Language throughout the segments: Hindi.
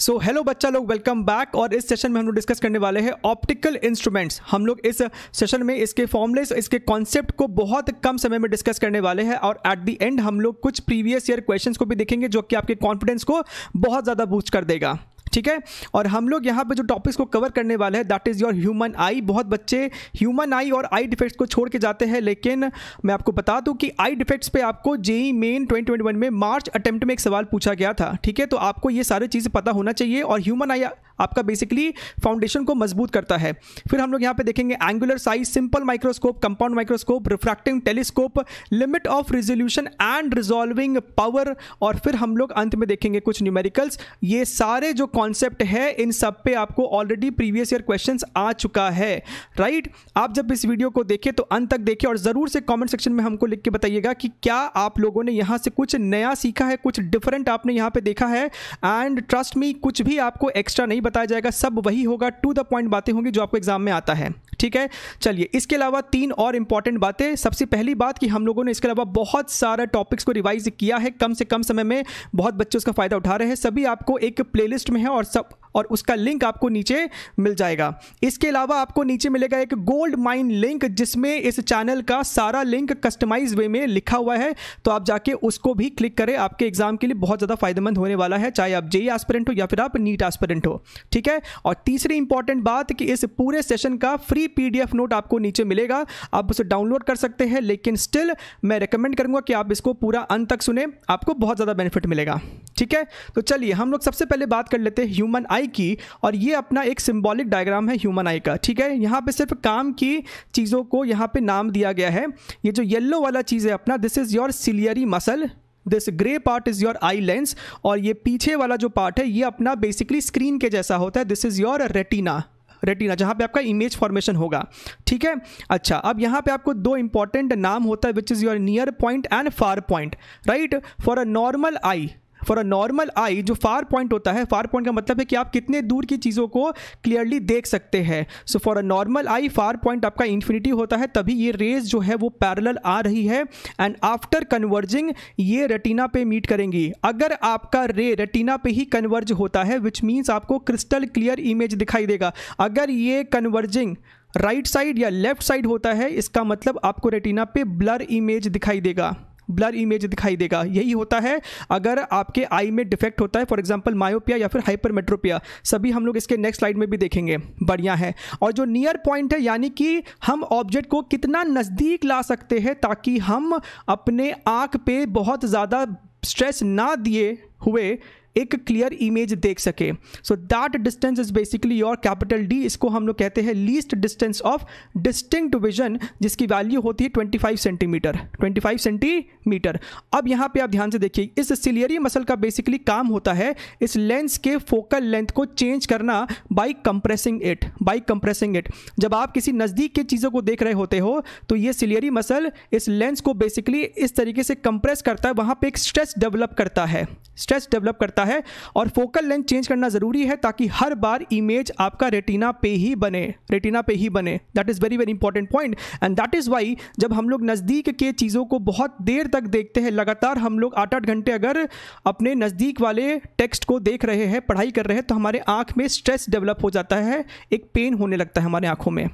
सो हेलो बच्चा लोग वेलकम बैक और इस सेशन में हम लोग डिस्कस करने वाले हैं ऑप्टिकल इंस्ट्रूमेंट्स हम लोग इस सेशन में इसके फॉर्मुलेस इसके कॉन्सेप्ट को बहुत कम समय में डिस्कस करने वाले हैं और एट द एंड हम लोग कुछ प्रीवियस ईयर क्वेश्चंस को भी देखेंगे जो कि आपके कॉन्फिडेंस को बहुत ज़्यादा बूस्ट कर देगा। ठीक है? और हम लोग यहाँ पे जो टॉपिक्स को कवर करने वाले हैं that is your human eye बहुत बच्चे ह्यूमन आई और आई डिफेक्ट्स को छोड़ के जाते हैं, लेकिन मैं आपको बता दूँ कि आई डिफेक्ट्स पे आपको जेई मेन 2021 में मार्च अटैम्प्ट में एक सवाल पूछा गया था, ठीक है? तो आपको ये सारी चीज़ें पता होना चाहिए और ह्यूमन आई आपका बेसिकली फाउंडेशन को मज़बूत करता है। फिर हम लोग यहाँ पे देखेंगे angular size simple microscope compound microscope refracting telescope limit of resolution and resolving power और फिर हम लोग अंत में देखेंगे कुछ न्यूमेरिकल्स ये सारे जो कॉन्सेप्ट है, इन सब पे आपको ऑलरेडी प्रीवियस ईयर क्वेश्चन आ चुका है। राइट आप जब इस वीडियो को देखें तो अंत तक देखें और ज़रूर से कॉमेंट सेक्शन में हमको लिख के बताइएगा कि क्या आप लोगों ने यहाँ से कुछ नया सीखा है, कुछ डिफरेंट आपने यहाँ पे देखा है। एंड ट्रस्ट मी कुछ भी आपको एक्स्ट्रा नहीं बताया जाएगा, सब वही होगा टू द पॉइंट बातें होंगी जो आपको एग्ज़ाम में आता है। ठीक है? चलिए, इसके अलावा तीन और इंपॉर्टेंट बातें। सबसे पहली बात कि हम लोगों ने इसके अलावा बहुत सारा टॉपिक्स को रिवाइज किया है। कम से कम समय में बहुत बच्चे उसका फ़ायदा उठा रहे हैं। सभी आपको एक प्लेलिस्ट में है और सब, और उसका लिंक आपको नीचे मिल जाएगा। इसके अलावा आपको नीचे मिलेगा एक गोल्ड माइन लिंक जिसमें इस चैनल का सारा लिंक कस्टमाइज वे में लिखा हुआ है। तो आप जाके उसको भी क्लिक करें। आपके एग्ज़ाम के लिए बहुत ज़्यादा फ़ायदेमंद होने वाला है। चाहे आप जेई एस्पिरेंट हो या फिर आप नीट एस्पिरेंट हो। ठीक है? और तीसरी इंपॉर्टेंट बात कि इस पूरे सेशन का फ्री पीडीएफ नोट आपको नीचे मिलेगा। आप उसे डाउनलोड कर सकते हैं, लेकिन स्टिल मैं रिकमेंड करूँगा कि आप इसको पूरा अंत तक सुने। आपको बहुत ज़्यादा बेनिफिट मिलेगा। ठीक है? तो चलिए, हम लोग सबसे पहले बात कर लेते हैं ह्यूमन आई की, और ये अपना एक सिंबॉलिक डायग्राम है ह्यूमन आई का। ठीक है? यहाँ पे सिर्फ़ काम की चीज़ों को यहाँ पे नाम दिया गया है। ये जो येल्लो वाला चीज़ है अपना this is your ciliary muscle this grey part is your eye lens और ये पीछे वाला जो पार्ट है, ये अपना बेसिकली स्क्रीन के जैसा होता है। This is your retina retina जहाँ पे आपका इमेज फॉर्मेशन होगा। ठीक है? अच्छा अब यहाँ पे आपको दो इंपॉर्टेंट नाम होता है which is your near point and far point right for a normal eye for a normal eye जो फार पॉइंट होता है फार पॉइंट का मतलब है कि आप कितने दूर की चीज़ों को क्लियरली देख सकते हैं। So for a normal eye far point आपका इन्फिनिटी होता है, तभी ये रेज जो है वो पैरल आ रही है एंड आफ्टर कन्वर्जिंग ये रेटिना पे मीट करेंगी। अगर आपका रे रेटिना पे ही कन्वर्ज होता है विच मीन्स आपको क्रिस्टल क्लियर इमेज दिखाई देगा। अगर ये कन्वर्जिंग राइट साइड या लेफ़्ट साइड होता है, इसका मतलब आपको रेटिना पे ब्लर इमेज दिखाई देगा। ब्लर इमेज दिखाई देगा। यही होता है अगर आपके आई में डिफेक्ट होता है फॉर एग्ज़ाम्पल मायोपिया या फिर हाइपरमेट्रोपिया सभी हम लोग इसके नेक्स्ट स्लाइड में भी देखेंगे। बढ़िया है। और जो नियर पॉइंट है, यानी कि हम ऑब्जेक्ट को कितना नज़दीक ला सकते हैं ताकि हम अपने आँख पे बहुत ज़्यादा स्ट्रेस ना दिए हुए एक क्लियर इमेज देख सके। So that distance is basically your capital D इसको हम लोग कहते हैं least distance of distinct vision जिसकी वैल्यू होती है 25 सेंटीमीटर 25 सेंटीमीटर अब यहाँ पे आप ध्यान से देखिए, इस सिलियरी मसल का बेसिकली काम होता है इस लेंस के फोकल लेंथ को चेंज करना by compressing it by compressing it जब आप किसी नज़दीक के चीज़ों को देख रहे होते हो तो ये सिलियरी मसल इस लेंस को बेसिकली इस तरीके से कंप्रेस करता है, वहाँ पे एक स्ट्रेस डेवलप करता है स्ट्रेस डेवलप करता सकता है और फोकल लेंथ चेंज करना ज़रूरी है ताकि हर बार इमेज आपका रेटिना पे ही बने, रेटिना पे ही बने। That is very very important point and that is why जब हम लोग नज़दीक के चीज़ों को बहुत देर तक देखते हैं, लगातार हम लोग आठ आठ घंटे अगर अपने नज़दीक वाले टेक्स्ट को देख रहे हैं, पढ़ाई कर रहे हैं तो हमारे आँख में स्ट्रेस डेवलप हो जाता है, एक पेन होने लगता है हमारे आँखों में।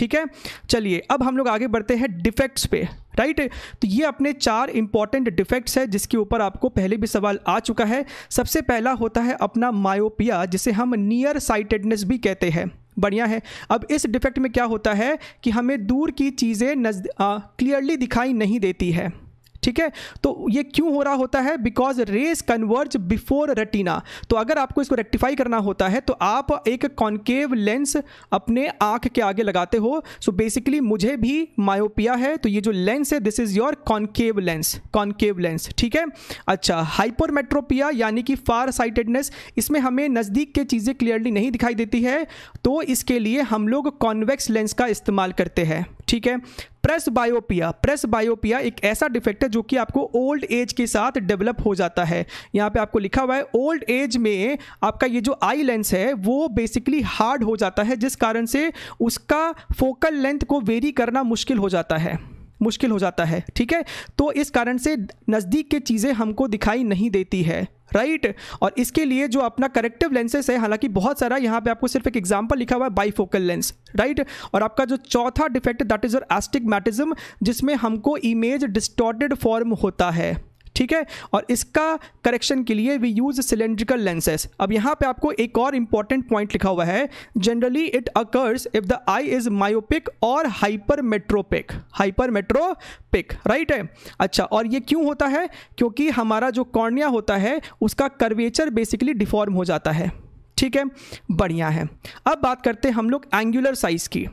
ठीक है? चलिए, अब हम लोग आगे बढ़ते हैं डिफेक्ट्स पे राइट तो ये अपने चार इंपॉर्टेंट डिफेक्ट्स है, जिसके ऊपर आपको पहले भी सवाल आ चुका है। सबसे पहला होता है अपना मायोपिया जिसे हम नियर साइटेडनेस भी कहते हैं। बढ़िया है। अब इस डिफेक्ट में क्या होता है कि हमें दूर की चीज़ें नज क्लियरली दिखाई नहीं देती है। ठीक है? तो ये क्यों हो रहा होता है? Because rays converge before retina तो अगर आपको इसको रेक्टिफाई करना होता है तो आप एक कॉन्केव लेंस अपने आँख के आगे लगाते हो। सो so बेसिकली मुझे भी मायोपिया है तो ये जो लेंस है this is your concave lens concave lens ठीक है? अच्छा हाइपरमेट्रोपिया यानी कि फार साइटेडनेस इसमें हमें नज़दीक के चीज़ें क्लियरली नहीं दिखाई देती है तो इसके लिए हम लोग कॉन्वेक्स लेंस का इस्तेमाल करते हैं, ठीक है? प्रेस बायोपिया प्रेस बायोपिया एक ऐसा डिफेक्ट है जो कि आपको ओल्ड एज के साथ डेवलप हो जाता है। यहाँ पे आपको लिखा हुआ है ओल्ड एज में आपका ये जो आई लेंस है, वो बेसिकली हार्ड हो जाता है, जिस कारण से उसका फोकल लेंथ को वेरी करना मुश्किल हो जाता है। मुश्किल हो जाता है, ठीक है? तो इस कारण से नज़दीक की चीज़ें हमको दिखाई नहीं देती है राइट right? और इसके लिए जो अपना करेक्टिव लेंसेस है, हालाँकि बहुत सारा यहाँ पे आपको सिर्फ़ एक एग्जांपल लिखा हुआ है बाईफोकल लेंस राइट और आपका जो चौथा defect that is your astigmatism जिसमें हमको इमेज डिस्टॉर्टेड फॉर्म होता है। ठीक है? और इसका करेक्शन के लिए वी यूज़ सिलेंड्रिकल लेंसेज अब यहाँ पे आपको एक और इंपॉर्टेंट पॉइंट लिखा हुआ है। Generally it occurs if the eye is myopic और hypermetropic hypermetropic right है? अच्छा और ये क्यों होता है? क्योंकि हमारा जो कॉर्निया होता है, उसका कर्वेचर बेसिकली डिफॉर्म हो जाता है। ठीक है? बढ़िया है। अब बात करते हैं हम लोग एंगुलर साइज़ की।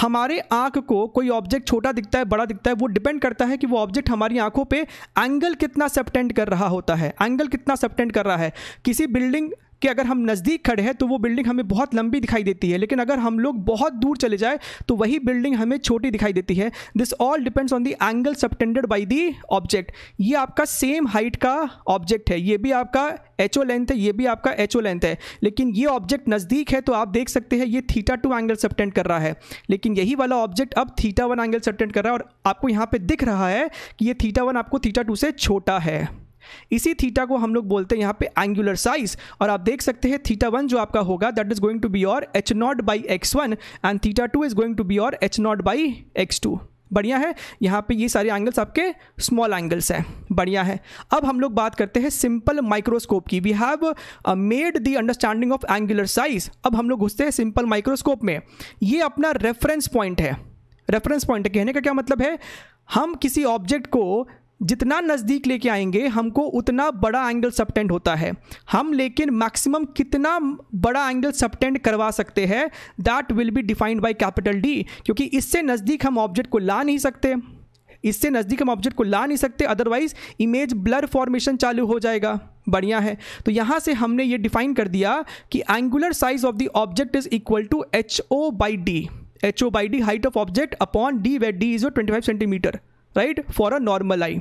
हमारे आँख को कोई ऑब्जेक्ट छोटा दिखता है, बड़ा दिखता है, वो डिपेंड करता है कि वो ऑब्जेक्ट हमारी आँखों पर एंगल कितना सेप्टेंड कर रहा होता है। एंगल कितना सेप्टेंड कर रहा है? किसी बिल्डिंग कि अगर हम नज़दीक खड़े हैं तो वो बिल्डिंग हमें बहुत लंबी दिखाई देती है, लेकिन अगर हम लोग बहुत दूर चले जाए तो वही बिल्डिंग हमें छोटी दिखाई देती है। This all depends on the angle subtended by the object ये आपका सेम हाइट का ऑब्जेक्ट है। ये भी आपका एच ओ लेंथ है, ये भी आपका एच ओ लेंथ है। लेकिन ये ऑब्जेक्ट नज़दीक है तो आप देख सकते हैं ये थीटा टू एंगल सबटेंड कर रहा है। लेकिन यही वाला ऑब्जेक्ट अब थीटा वन एंगल सबटेंड कर रहा है और आपको यहाँ पे दिख रहा है कि ये थीटा वन आपको थीटा टू से छोटा है। इसी थीटा को हम लोग बोलते हैं यहाँ पे एंगुलर साइज़ और आप देख सकते हैं थीटा वन जो आपका होगा that is going to be और H naught by X one and theta two is going to be और H naught by X two बढ़िया है? यहाँ पे ये सारे एंगल्स आपके स्मॉल एंगल्स हैं। बढ़िया है। अब हम लोग बात करते हैं सिंपल माइक्रोस्कोप की। We have made the understanding of angular size अब हम लोग घुसते हैं सिंपल माइक्रोस्कोप में। ये अपना रेफरेंस पॉइंट है। रेफरेंस पॉइंट कहने का क्या मतलब है? हम किसी ऑब्जेक्ट को जितना नज़दीक लेके आएँगे, हमको उतना बड़ा एंगल सबटेंड होता है। हम लेकिन मैक्सिमम कितना बड़ा एंगल सबटेंड करवा सकते हैं that will be defined by capital D क्योंकि इससे नज़दीक हम ऑब्जेक्ट को ला नहीं सकते। इससे नज़दीक हम ऑब्जेक्ट को ला नहीं सकते अदरवाइज़ इमेज ब्लर फॉर्मेशन चालू हो जाएगा। बढ़िया है। तो यहाँ से हमने ये डिफाइन कर दिया कि angular size of the object is equal to H O by D H O by D height of object upon D where D is twenty five centimetre right for a normal eye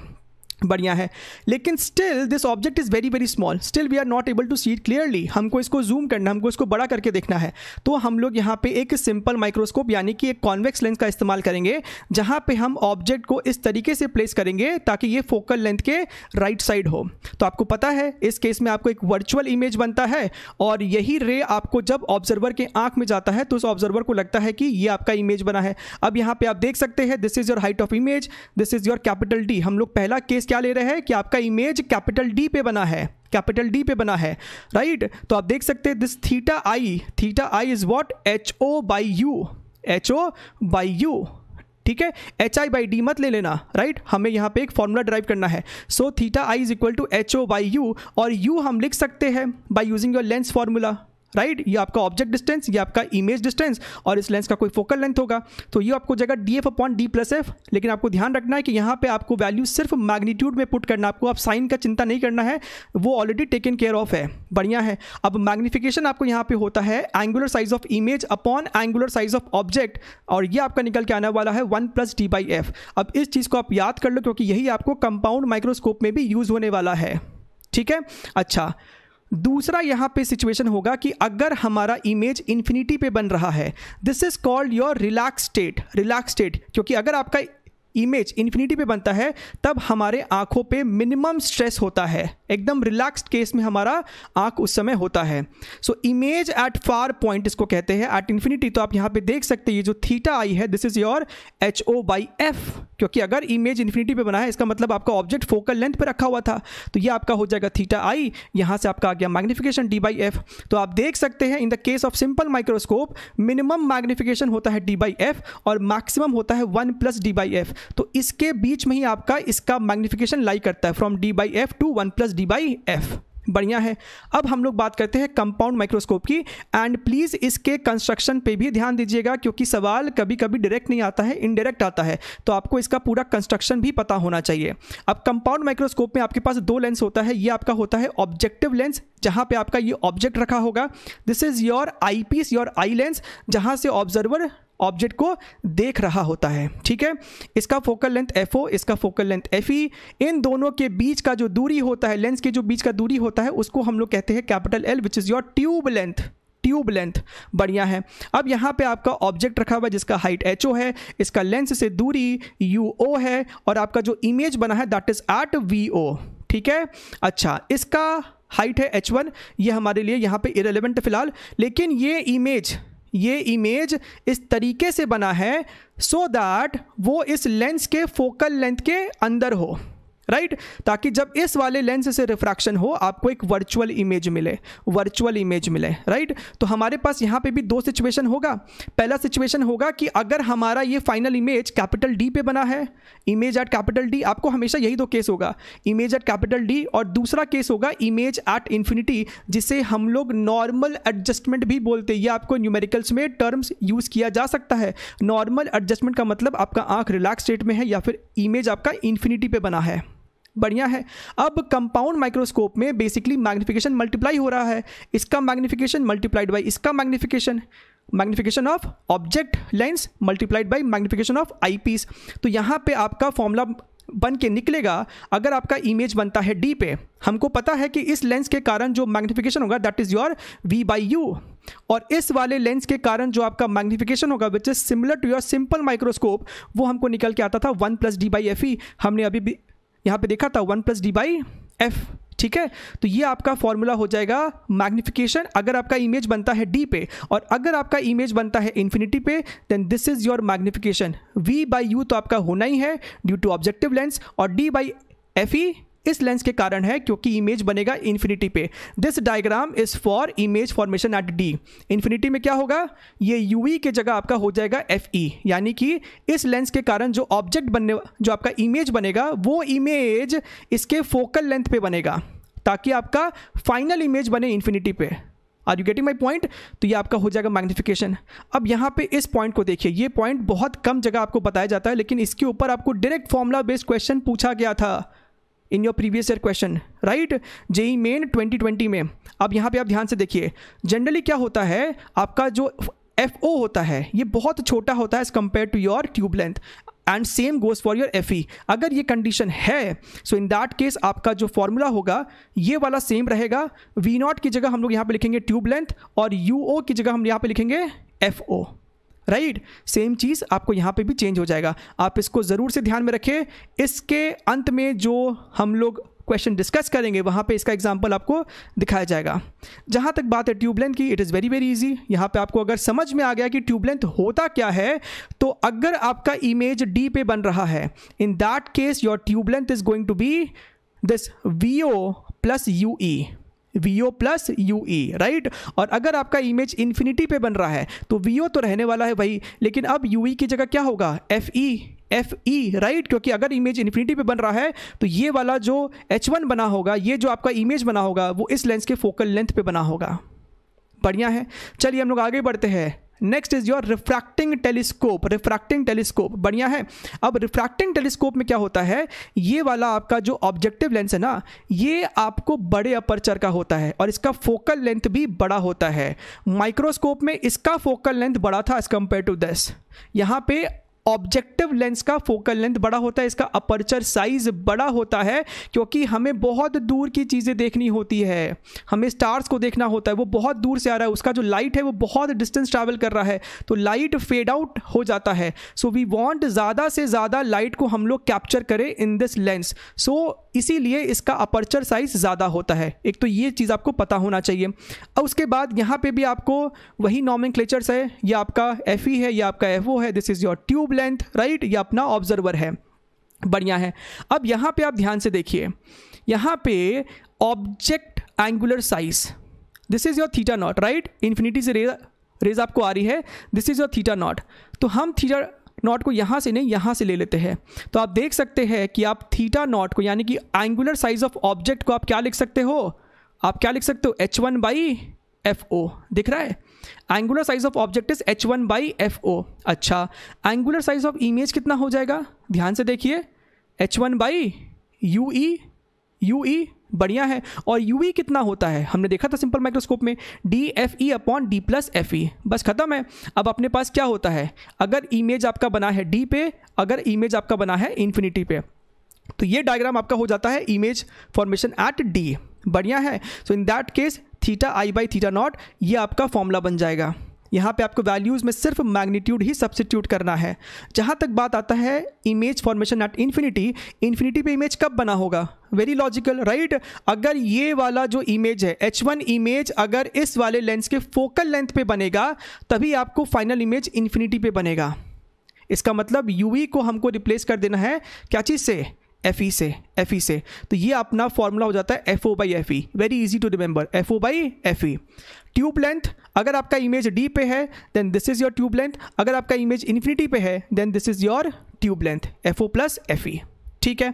बढ़िया है। लेकिन still this object is very very small still we are not able to see it clearly हमको इसको जूम करना, हमको इसको बड़ा करके देखना है। तो हम लोग यहाँ पे एक सिंपल माइक्रोस्कोप यानी कि एक कॉन्वेक्स लेंस का इस्तेमाल करेंगे, जहाँ पे हम ऑब्जेक्ट को इस तरीके से प्लेस करेंगे ताकि ये फोकल लेंथ के राइट right साइड हो। तो आपको पता है, इस केस में आपको एक वर्चुअल इमेज बनता है और यही रे आपको जब ऑब्जर्वर के आँख में जाता है तो उस ऑब्जर्वर को लगता है कि ये आपका इमेज बना है। अब यहाँ पे आप देख सकते हैं this is your height of image this is your capital D हम लोग पहला केस क्या ले रहे हैं? कि आपका इमेज कैपिटल डी पे बना है। कैपिटल डी पे बना है। राइट तो आप देख सकते हैं this theta I theta I is what H O by U H O by U ठीक है? एच आई बाई डी मत ले लेना। राइट हमें यहाँ पे एक फॉर्मूला ड्राइव करना है। So theta I is equal to H O by U और यू हम लिख सकते हैं by using your lens formula right? ये आपका ऑब्जेक्ट डिस्टेंस ये आपका इमेज डिस्टेंस और इस लेंस का कोई फोकल लेंथ होगा। तो ये आपको जगह D F upon D plus F लेकिन आपको ध्यान रखना है कि यहाँ पे आपको वैल्यू सिर्फ़ मैग्नीट्यूड में पुट करना आपको आप साइन का चिंता नहीं करना है। वो ऑलरेडी टेकन केयर ऑफ़ है। बढ़िया है। अब मैग्निफिकेशन आपको यहाँ पे होता है angular size of image upon angular size of object और ये आपका निकल के आने वाला है one plus D by F अब इस चीज़ को आप याद कर लो क्योंकि यही आपको कंपाउंड माइक्रोस्कोप में भी यूज़ होने वाला है। ठीक है? अच्छा। दूसरा यहाँ पे सिचुएशन होगा कि अगर हमारा इमेज इन्फिनिटी पे बन रहा है this is called your relax state relax state क्योंकि अगर आपका इमेज इन्फिनिटी पे बनता है, तब हमारे आँखों पे मिनिमम स्ट्रेस होता है। एकदम रिलैक्स्ड केस में हमारा आँख उस समय होता है। So image at far point इसको कहते हैं। एट इन्फिनिटी तो आप यहाँ पे देख सकते हैं, ये जो थीटा आई है this is your H O by F क्योंकि अगर इमेज इन्फिनिटी पे बना है, इसका मतलब आपका ऑब्जेक्ट फोकल लेंथ पे रखा हुआ था। तो ये आपका हो जाएगा थीटा आई यहाँ से आपका आ गया मैग्निफिकेशन डी बाई एफ़ तो आप देख सकते हैं in the case of simple microscope minimum magnification होता है डी बाई एफ़ और मैक्सिमम होता है one plus D by F तो इसके बीच में ही आपका इसका मैग्निफिकेशन लाई करता है from D by F to one plus D by F बढ़िया है। अब हम लोग बात करते हैं कंपाउंड माइक्रोस्कोप की। एंड प्लीज़ इसके कंस्ट्रक्शन पे भी ध्यान दीजिएगा, क्योंकि सवाल कभी कभी डायरेक्ट नहीं आता है इनडायरेक्ट आता है। तो आपको इसका पूरा कंस्ट्रक्शन भी पता होना चाहिए। अब कंपाउंड माइक्रोस्कोप में आपके पास दो लेंस होता है। ये आपका होता है ऑब्जेक्टिव लेंस जहाँ पे आपका ये ऑब्जेक्ट रखा होगा। This is your eyepiece your eye lens जहाँ से ऑब्जर्वर ऑब्जेक्ट को देख रहा होता है, ठीक है? इसका फोकल लेंथ एफओ इसका फोकल लेंथ एफई इन दोनों के बीच का जो दूरी होता है, लेंस के जो बीच का दूरी होता है, उसको हम लोग कहते हैं capital L which is your tube length tube length बढ़िया है। अब यहाँ पे आपका ऑब्जेक्ट रखा हुआ है, जिसका हाइट एच ओ है, इसका लेंस से दूरी यू ओ है, और आपका जो इमेज बना है that is at V O ठीक है? अच्छा इसका हाइट है एच वन ये हमारे लिए यहाँ पे इरेलीवेंट फ़िलहाल, लेकिन ये इमेज ये इमेज इस तरीके से बना है सो so दैट वो इस लेंस के फोकल लेंथ के अंदर हो। राइट? ताकि जब इस वाले लेंस से रिफ्रैक्शन हो, आपको एक वर्चुअल इमेज मिले वर्चुअल इमेज मिले राइट? तो हमारे पास यहाँ पे भी दो सिचुएशन होगा। पहला सिचुएशन होगा कि अगर हमारा ये फाइनल इमेज कैपिटल डी पे बना है इमेज एट कैपिटल डी आपको हमेशा यही दो केस होगा। इमेज एट कैपिटल डी और दूसरा केस होगा इमेज एट इन्फिनिटी जिसे हम लोग नॉर्मल एडजस्टमेंट भी बोलते हैं। ये आपको न्यूमेरिकल्स में टर्म्स यूज़ किया जा सकता है। नॉर्मल एडजस्टमेंट का मतलब आपका आँख रिलैक्स स्टेट में है या फिर इमेज आपका इन्फिनिटी पे बना है। बढ़िया है। अब कंपाउंड माइक्रोस्कोप में बेसिकली मैग्निफिकेशन मल्टीप्लाई हो रहा है। इसका मैग्निफिकेशन मल्टीप्लाइड बाई इसका magnification magnification of object lens multiplied by magnification of eyepiece तो यहाँ पे आपका फॉर्मूला बन के निकलेगा। अगर आपका इमेज बनता है डी पे, हमको पता है कि इस लेंस के कारण जो मैग्निफिकेशन होगा that is your V by U और इस वाले लेंस के कारण जो आपका मैग्निफिकेशन होगा which is similar to your simple microscope वो हमको निकल के आता था one plus D by F E हमने अभी भी यहाँ पे देखा था, one plus D by F, ठीक है? तो ये आपका फॉर्मूला हो जाएगा मैग्निफिकेशन अगर आपका इमेज बनता है डी पे और अगर आपका इमेज बनता है इन्फिनिटी पे then this is your magnification V by U तो आपका होना ही है ड्यू टू ऑब्जेक्टिव लेंस और डी बाई एफ़ ई इस लेंस के कारण है क्योंकि इमेज बनेगा इन्फिनिटी पे। This diagram is for image formation at D infinity में क्या होगा? ये यू ई के जगह आपका हो जाएगा एफ़ ई यानी कि इस लेंस के कारण जो ऑब्जेक्ट बनने, जो आपका इमेज बनेगा, वो इमेज इसके फोकल लेंथ पे बनेगा, ताकि आपका फाइनल इमेज बने इन्फिनिटी पे। Are you getting my point तो ये आपका हो जाएगा मैग्निफिकेशन अब यहाँ पे इस पॉइंट को देखिए। ये पॉइंट बहुत कम जगह आपको बताया जाता है, लेकिन इसके ऊपर आपको डायरेक्ट फॉर्मुला बेस्ड क्वेश्चन पूछा गया था। In your previous year question right JEE Main 2020 में, अब यहाँ पे आप ध्यान से देखिए जनरली क्या होता है, आपका जो एफ़ ओ होता है, ये बहुत छोटा होता है as compare to your tube length and same goes for your F E अगर ये कंडीशन है सो इन दैट केस आपका जो फॉर्मूला होगा, ये वाला सेम रहेगा। वी नॉट की जगह हम लोग यहाँ पे लिखेंगे ट्यूब लेंथ और यू ओ की जगह हम यहाँ पे लिखेंगे एफ़ ओ राइट सेम चीज़ आपको यहाँ पे भी चेंज हो जाएगा। आप इसको ज़रूर से ध्यान में रखें। इसके अंत में जो हम लोग क्वेश्चन डिस्कस करेंगे, वहाँ पे इसका एग्जांपल आपको दिखाया जाएगा। जहाँ तक बात है ट्यूब लेंथ की it is very very easy यहाँ पे आपको अगर समझ में आ गया कि ट्यूब लेंथ होता क्या है तो अगर आपका इमेज डी पे बन रहा है in that case your tube length is going to be this V O plus U E V O plus U E right और अगर आपका इमेज इन्फिनिटी पे बन रहा है तो वी ओ तो रहने वाला है भाई। लेकिन अब यू ई e की जगह क्या होगा? F E F E right क्योंकि अगर इमेज इन्फिनिटी पे बन रहा है तो ये वाला जो एच वन बना होगा, ये जो आपका इमेज बना होगा, वो इस लेंस के फोकल लेंथ पे बना होगा। बढ़िया है। चलिए हम लोग आगे बढ़ते हैं। Next is your refracting telescope refracting telescope बढ़िया है। अब रिफ्रैक्टिंग टेलीस्कोप में क्या होता है? ये वाला आपका जो ऑब्जेक्टिव लेंस है ना, ये आपको बड़े अपर्चर का होता है और इसका फोकल लेंथ भी बड़ा होता है। माइक्रोस्कोप में इसका फोकल लेंथ बड़ा था एज कंपेयर टू दिस यहाँ पे ऑब्जेक्टिव लेंस का फोकल लेंथ बड़ा होता है, इसका अपर्चर साइज़ बड़ा होता है, क्योंकि हमें बहुत दूर की चीज़ें देखनी होती है। हमें स्टार्स को देखना होता है, वो बहुत दूर से आ रहा है, उसका जो लाइट है, वो बहुत डिस्टेंस ट्रैवल कर रहा है तो लाइट फेड आउट हो जाता है। सो वी वॉन्ट ज़्यादा से ज़्यादा लाइट को हम लोग कैप्चर करें इन दिस लेंस सो इसीलिए इसका अपर्चर साइज़ ज़्यादा होता है। एक तो ये चीज़ आपको पता होना चाहिए। और उसके बाद यहाँ पे भी आपको वही नॉमिंग है, ये आपका एफ़ है, या आपका एफ़ है this is your tube length right ये अपना ऑब्जर्वर है। बढ़िया है। अब यहाँ पे आप ध्यान से देखिए। यहाँ पे object angular size this is your theta not right infinity से रेज रेज आपको आ रही है। This is your theta not तो हम थीटा नॉट को यहाँ से नहीं, यहाँ से ले लेते हैं। तो आप देख सकते हैं कि आप थीटा नॉट को, यानी कि एंगुलर साइज़ ऑफ़ ऑब्जेक्ट को आप क्या लिख सकते हो? आप क्या लिख सकते हो? H one by F O दिख रहा है? Angular size of object is H one by F O अच्छा एंगुलर साइज़ ऑफ़ इमेज कितना हो जाएगा? ध्यान से देखिए। H one by U E U E बढ़िया है। और यू ई e कितना होता है? हमने देखा था सिंपल माइक्रोस्कोप में। D F E upon D plus F E बस खत्म है। अब अपने पास क्या होता है? अगर इमेज आपका बना है डी पे, अगर इमेज आपका बना है इन्फिनिटी पे। तो ये डायग्राम आपका हो जाता है इमेज फॉर्मेशन एट डी बढ़िया है। So in that case theta I by theta not, ये आपका फॉर्मूला बन जाएगा। यहाँ पे आपको वैल्यूज़ में सिर्फ़ मैग्नीट्यूड ही सब्सिट्यूट करना है। जहाँ तक बात आता है image formation at infinity infinity पे इमेज कब बना होगा? वेरी लॉजिकल राइट अगर ये वाला जो इमेज है एच वन इमेज अगर इस वाले लेंस के फोकल लेंथ पे बनेगा, तभी आपको फाइनल इमेज इन्फिनिटी पे बनेगा। इसका मतलब यू e को हमको रिप्लेस कर देना है। क्या चीज़ से? एफ़ ई e से एफ़ ई e से। तो ये अपना फॉर्मूला हो जाता है F O by F E very easy to remember F O by F E tube length अगर आपका इमेज डी पे है then this is your tube length अगर आपका इमेज इन्फिनिटी पे है then this is your tube length F O plus F E ठीक है?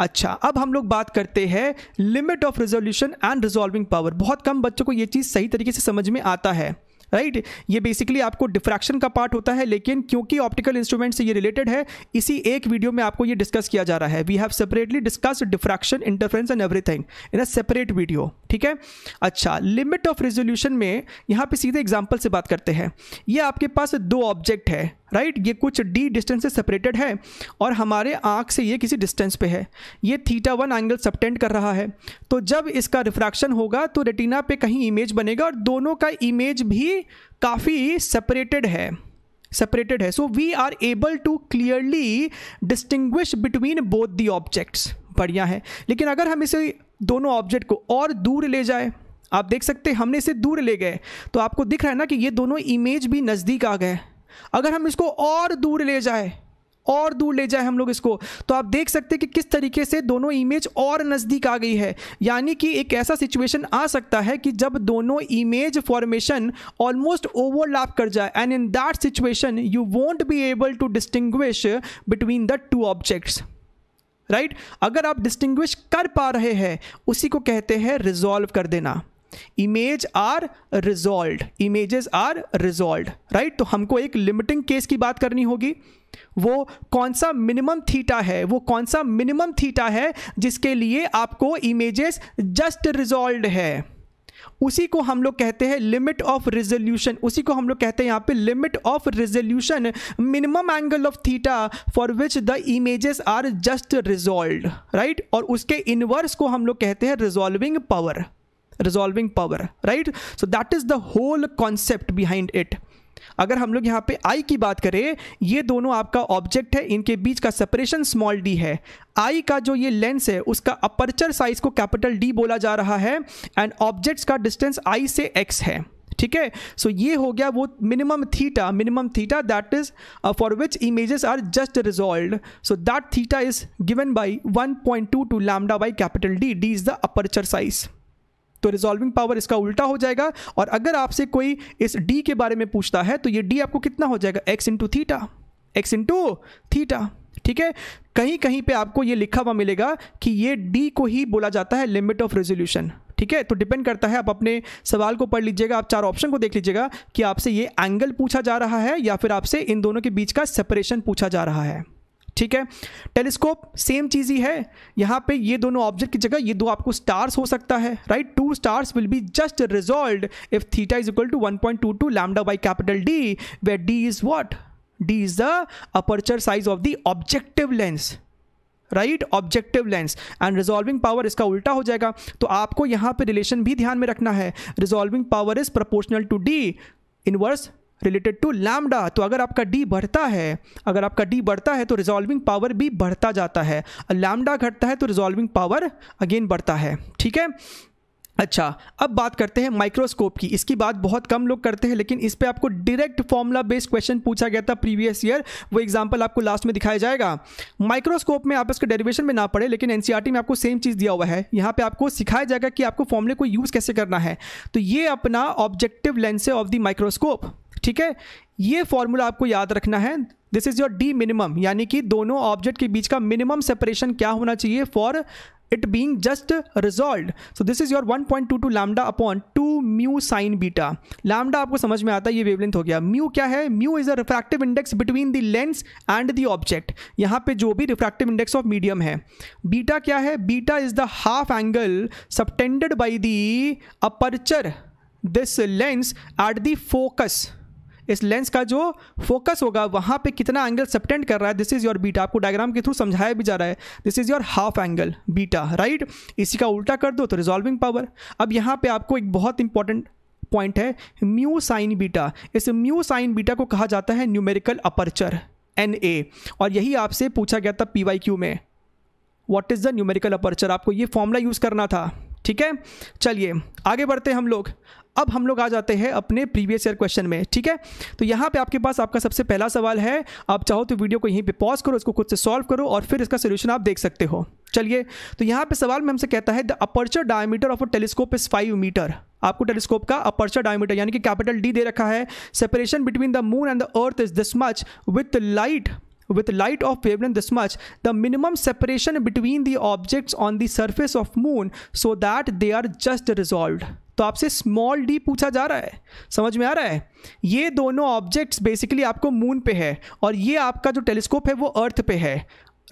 अच्छा अब हम लोग बात करते हैं limit of resolution and resolving power बहुत कम बच्चों को ये चीज़ सही तरीके से समझ में आता है। राइट? right? ये बेसिकली आपको डिफ्रैक्शन का पार्ट होता है, लेकिन क्योंकि ऑप्टिकल इंस्ट्रूमेंट से ये रिलेटेड है, इसी एक वीडियो में आपको ये डिस्कस किया जा रहा है। We have separately discuss diffraction interference and everything in a separate video ठीक है? अच्छा लिमिट ऑफ़ रेजोल्यूशन में यहाँ पे सीधे एग्ज़ाम्पल से बात करते हैं। ये आपके पास दो ऑब्जेक्ट है राइट right? ये कुछ डी डिस्टेंस से सेपरेटेड है, और हमारे आँख से ये किसी डिस्टेंस पे है। ये थीटा वन एंगल सबटेंड कर रहा है। तो जब इसका रिफ्रैक्शन होगा तो रेटिना पे कहीं इमेज बनेगा, और दोनों का इमेज भी काफ़ी सेपरेटेड है सेपरेटेड है. So we are able to clearly distinguish between both the objects बढ़िया है. लेकिन अगर हम इसे दोनों ऑब्जेक्ट को और दूर ले जाए, आप देख सकते हैं, हमने इसे दूर ले गए. तो आपको दिख रहा है ना कि ये दोनों इमेज भी नज़दीक आ गए. अगर हम इसको और दूर ले जाए और दूर ले जाए हम लोग इसको। तो आप देख सकते हैं कि किस तरीके से दोनों इमेज और नज़दीक आ गई है। यानी कि एक ऐसा सिचुएशन आ सकता है कि जब दोनों इमेज फॉर्मेशन ऑलमोस्ट ओवरलैप कर जाए and in that situation you won't be able to distinguish between the two objects right अगर आप डिस्टिंग्विश कर पा रहे हैं, उसी को कहते हैं रिजॉल्व कर देना। Image are resolve images are resolve right तो हमको एक लिमिटिंग केस की बात करनी होगी। वो कौन सा मिनिमम थीटा है? वो कौन सा मिनिमम थीटा है जिसके लिए आपको इमेजेस जस्ट रिजॉल्व है? उसी को हम लोग कहते हैं लिमिट ऑफ़ रिजोल्यूशन उसी को हम लोग कहते हैं यहाँ पे limit of resolution minimum angle of theta for which the images are just resolve right और उसके इनवर्स को हम लोग कहते हैं resolving power resolving power right so that is the whole concept behind it अगर हम लोग यहाँ पे आई की बात करें, ये दोनों आपका ऑब्जेक्ट है, इनके बीच का सेपरेशन स्मॉल डी है। आई का जो ये लेंस है, उसका अपर्चर साइज़ को कैपिटल डी बोला जा रहा है एंड ऑब्जेक्ट्स का डिस्टेंस आई से एक्स है। ठीक है? सो ये हो गया वो minimum theta minimum theta that is for which images are just resolve so that theta is given by one point two two lambda by capital D D is the aperture size तो रिजॉल्विंग पावर इसका उल्टा हो जाएगा। और अगर आपसे कोई इस डी के बारे में पूछता है तो ये डी आपको कितना हो जाएगा? X into theta X into theta ठीक है? कहीं कहीं पे आपको ये लिखा हुआ मिलेगा कि ये डी को ही बोला जाता है लिमिट ऑफ़ रेजोल्यूशन ठीक है? तो डिपेंड करता है, आप अपने सवाल को पढ़ लीजिएगा, आप चार ऑप्शन को देख लीजिएगा कि आपसे ये एंगल पूछा जा रहा है या फिर आपसे इन दोनों के बीच का सेपरेशन पूछा जा रहा है। ठीक है? टेलीस्कोप सेम चीज़ ही है। यहाँ पे ये दोनों ऑब्जेक्ट की जगह, ये दो आपको स्टार्स हो सकता है right two stars will be just resolve if theta is equal to one point two two lambda by capital D way D is what D is the aperture size of the objective lens right objective lens and resolving power इसका उल्टा हो जाएगा। तो आपको यहाँ पे रिलेशन भी ध्यान में रखना है। Resolving power is proportional to D inverse related to lambda तो अगर आपका डी बढ़ता है, अगर आपका डी बढ़ता है तो रिजॉल्विंग पावर भी बढ़ता जाता है। लैमडा घटता है तो रिजॉल्विंग पावर अगेन बढ़ता है। ठीक है? अच्छा अब बात करते हैं माइक्रोस्कोप की। इसकी बात बहुत कम लोग करते हैं, लेकिन इस पे आपको डायरेक्ट फॉर्मूला बेस्ड क्वेश्चन पूछा गया था प्रीवियस ईयर वो एग्जांपल आपको लास्ट में दिखाया जाएगा। माइक्रोस्कोप में आप इसके डेरिवेशन में ना पढ़े, लेकिन एनसीईआरटी में आपको सेम चीज़ दिया हुआ है। यहाँ पे आपको सिखाया जाएगा कि आपको फॉर्मूले को यूज़ कैसे करना है। तो ये अपना ऑब्जेक्टिव लेंस है ऑफ़ द माइक्रोस्कोप ठीक है? ये फॉर्मूला आपको याद रखना है। This is your D minimum यानी कि दोनों ऑब्जेक्ट के बीच का मिनिमम सेपरेशन क्या होना चाहिए for it being just resolve so this is your one point two two lambda upon two mu sine beta lambda आपको समझ में आता है, ये वेवलेंथ हो गया। म्यू क्या है? Mu is a refractive index between the lens and the object यहाँ पे जो भी रिफ्रैक्टिव इंडेक्स ऑफ़ मीडियम है। बीटा क्या है? Beta is the half angle subtended by the aperture this lens at the focus इस लेंस का जो फोकस होगा, वहाँ पे कितना एंगल सबटेंड कर रहा है दिस इज़ योर बीटा आपको डायग्राम के थ्रू समझाया भी जा रहा है। This is your half angle beta right इसी का उल्टा कर दो तो रिजॉल्विंग पावर अब यहाँ पे आपको एक बहुत इंपॉर्टेंट पॉइंट है म्यू साइन बीटा इस म्यू साइन बीटा को कहा जाता है न्यूमेरिकल अपर्चर एन ए और यही आपसे पूछा गया था पी वाई क्यू में। What is the numerical aperture आपको ये फॉर्मूला यूज़ करना था। ठीक है? चलिए, आगे बढ़ते हैं हम लोग। अब हम लोग आ जाते हैं अपने प्रीवियस ईयर क्वेश्चन में, ठीक है? तो यहाँ पे आपके पास आपका सबसे पहला सवाल है, आप चाहो तो वीडियो को यहीं पे पॉज करो, इसको खुद से सॉल्व करो और फिर इसका सोल्यूशन आप देख सकते हो। चलिए तो यहाँ पे सवाल में हमसे कहता है the aperture diameter of a telescope is five metre आपको टेलीस्कोप का अपर्चर डायमीटर यानी कि कैपिटल डी दे रखा है। Separation between the moon and the earth is this much with light with light of wavelength this much, the minimum separation between the objects on the surface of moon so that they are just resolved तो आपसे स्मॉल डी पूछा जा रहा है। समझ में आ रहा है? ये दोनों ऑब्जेक्ट्स बेसिकली आपको मून पे है और ये आपका जो टेलीस्कोप है वो अर्थ पे है।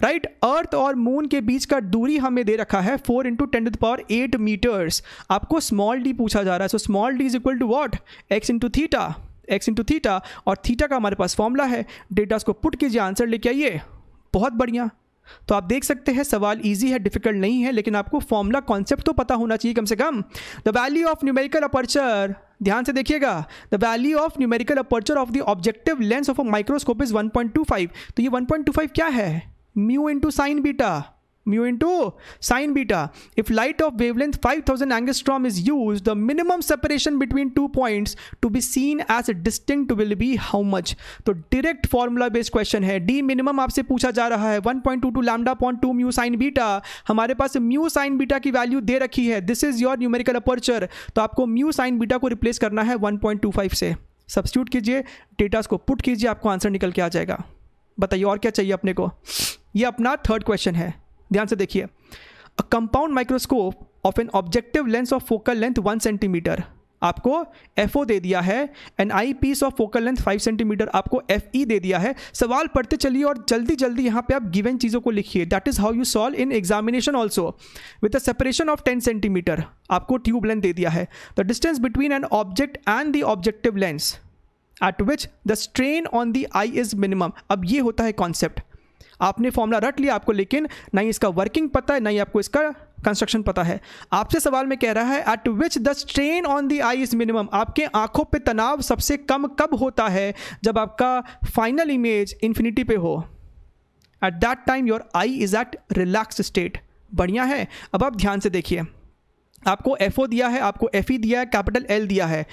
Right right? अर्थ और मून के बीच का दूरी हमें दे रखा है four into ten power eight metres आपको स्मॉल डी पूछा जा रहा है। So small d is equal to what x into theta x into theta और थीटा का हमारे पास फॉर्मूला है। डेटा को पुट कीजिए आंसर लेके आइए। बहुत बढ़िया। तो आप देख सकते हैं, सवाल इजी है डिफ़िकल्ट नहीं है, लेकिन आपको फॉर्मूला कॉन्सेप्ट तो पता होना चाहिए कम से कम। The value of numerical aperture ध्यान से देखिएगा। The value of numerical aperture of the objective lens of a microscope is 1.25 तो ये 1.25 क्या है? Mu into sine beta mu into sine beta if light of wavelength five thousand angstrom is use the minimum separation between two point to be seen as distinct will be how much तो डिरेक्ट फॉर्मूला बेस्ड क्वेश्चन है. डी मिनिमम आपसे पूछा जा रहा है. One point two two lambda point two mu sine beta हमारे पास म्यू साइन बीटा की वैल्यू दे रखी है. This is your numerical aperture तो आपको म्यू साइन बीटा को रिप्लेस करना है वन पॉइंट टू फाइव से. सब्सिट्यूट कीजिए. डेटाज को पुट कीजिए. आपको आंसर निकल के आ जाएगा. बताइए, और क्या चाहिए अपने को? ये अपना थर्ड क्वेश्चन है. ध्यान से देखिए। A compound microscope of an objective lens of focal length one centimetre आपको FO दे दिया है an eyepiece of focal length five centimetre आपको एफ़ ई दे दिया है। सवाल पढ़ते चलिए और जल्दी जल्दी यहाँ पे आप गिवन चीज़ों को लिखिए। That is how you solve in examination also with a separation of ten centimetre आपको ट्यूब लेंथ दे दिया है। The distance between an object and the objective lens at which the strain on the eye is minimum अब ये होता है कॉन्सेप्ट आपने फॉर्मूला रट लिया आपको, लेकिन नहीं इसका वर्किंग पता है नहीं आपको इसका कंस्ट्रक्शन पता है। आपसे सवाल में कह रहा है at which the strain on the eye is minimum आपके आँखों पे तनाव सबसे कम कब होता है? जब आपका फाइनल इमेज इन्फिनिटी पे हो। At that time your eye is at relax state बढ़िया है। अब आप ध्यान से देखिए। आपको एफओ दिया है, आपको एफ़ ई दिया है कैपिटल एल दिया है।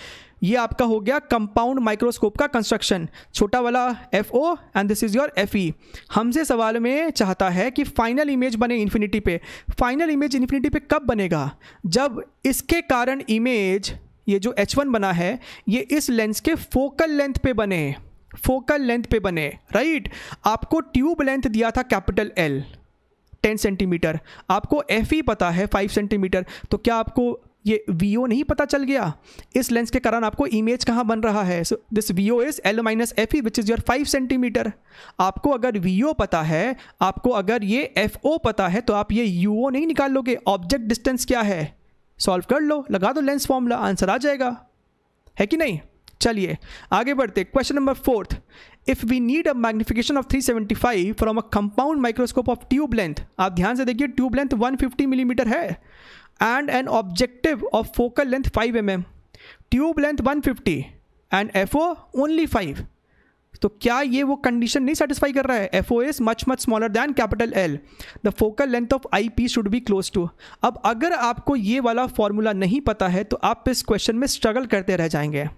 ये आपका हो गया कंपाउंड माइक्रोस्कोप का कंस्ट्रक्शन छोटा वाला f o and this is your f e हमसे सवाल में चाहता है कि फाइनल इमेज बने इन्फिनिटी पे। फाइनल इमेज इन्फिनिटी पे कब बनेगा? जब इसके कारण इमेज ये जो एच वन बना है, ये इस लेंस के फोकल लेंथ पे बने। फोकल लेंथ पे बने राइट आपको ट्यूब लेंथ दिया था कैपिटल एल टेन सेंटीमीटर आपको एफ़ ई पता है फाइव सेंटीमीटर तो क्या आपको ये VO नहीं पता चल गया। इस लेंस के कारण आपको इमेज कहाँ बन रहा है? So this v o is L minus f e which is your five centimetre आपको अगर वी ओ पता है, आपको अगर ये एफ़ ओ पता है तो आप ये यू ओ नहीं निकाल लोगे। ऑब्जेक्ट डिस्टेंस क्या है? सॉल्व कर लो, लगा दो लेंस फॉर्मूला आंसर आ जाएगा। है कि नहीं? चलिए, आगे बढ़ते। Question number fourth if we need a magnification of 375 from a compound microscope of tube length आप ध्यान से देखिए ट्यूब लेंथ 150 मिलीमीटर mm है। And an objective of focal length 5 mm. Tube length 150 and f o only five तो क्या ये वो कंडीशन नहीं सेटिस्फाई कर रहा है? F o is much much smaller than capital L the focal length of eyepiece should be close to अब अगर आपको ये वाला फॉर्मूला नहीं पता है तो आप इस क्वेश्चन में स्ट्रगल करते रह जाएँगे।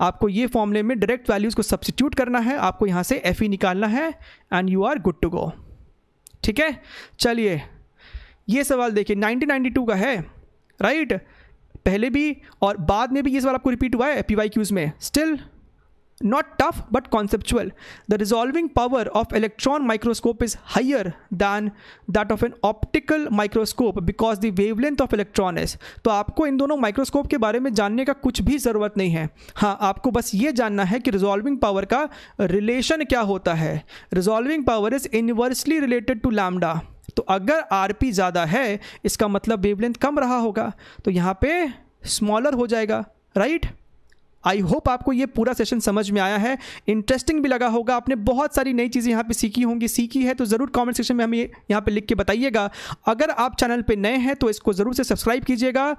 आपको ये फॉर्मूले में डायरेक्ट वैल्यूज़ को सब्सिट्यूट करना है, आपको यहाँ से एफ़ ई निकालना है and you are good to go ठीक है? चलिए ये सवाल देखिए 1992 का है राइट पहले भी और बाद में भी ये सवाल आपको रिपीट हुआ है पी वाई क्यूज़ में। Still not tough, but conceptual. The resolving power of electron microscope is higher than that of an optical microscope because the wavelength of electron is. तो आपको इन दोनों माइक्रोस्कोप के बारे में जानने का कुछ भी ज़रूरत नहीं है। हाँ आपको बस ये जानना है कि रिजॉल्विंग पावर का रिलेशन क्या होता है। Resolving power is inversely related to lambda तो अगर आर पी ज़्यादा है, इसका मतलब वेवलेंथ कम रहा होगा तो यहाँ पे स्मॉलर हो जाएगा राइट आई होप आपको ये पूरा सेशन समझ में आया है। इंटरेस्टिंग भी लगा होगा, आपने बहुत सारी नई चीज़ें यहाँ पे सीखी होंगी। सीखी है तो ज़रूर कमेंट सेक्शन में हमें यहाँ पे लिख के बताइएगा। अगर आप चैनल पे नए हैं तो इसको ज़रूर से सब्सक्राइब कीजिएगा।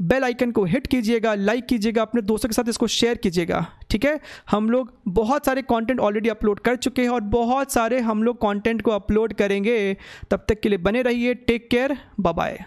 बेल आइकन को हिट कीजिएगा, लाइक कीजिएगा, अपने दोस्तों के साथ इसको शेयर कीजिएगा, ठीक है? हम लोग बहुत सारे कंटेंट ऑलरेडी अपलोड कर चुके हैं और बहुत सारे हम लोग कंटेंट को अपलोड करेंगे। तब तक के लिए बने रहिए टेक केयर बाय